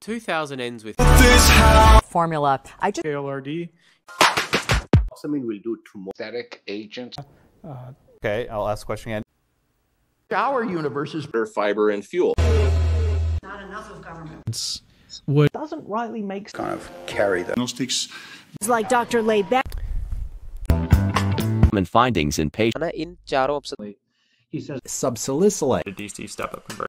2000 ends with formula. I just KLRD. Oxamine will do tomorrow. Static agents. Uh, okay, I'll ask the question again. Our universe is better Fiber and fuel. Not enough of governments. What doesn't rightly make Kind of carry the It's like Dr. Laybeck. and findings in patients. In He says subsalicylate. the DC step up converter.